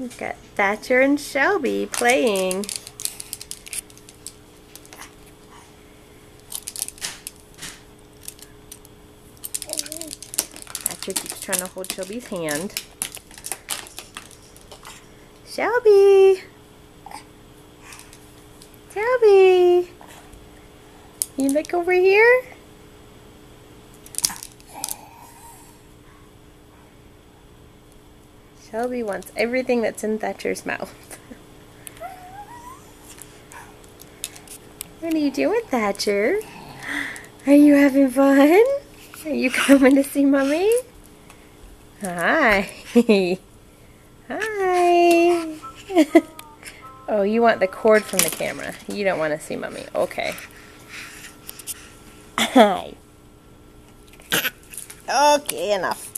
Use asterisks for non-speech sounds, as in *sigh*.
We've got Thatcher and Shelby playing. Thatcher keeps trying to hold Shelby's hand. Shelby! Shelby! You look over here? Shelby wants everything that's in Thatcher's mouth. what are you doing, Thatcher? Are you having fun? Are you coming to see Mommy? Hi. Hi. *laughs* oh, you want the cord from the camera. You don't want to see Mommy. Okay. Hi. Okay, enough.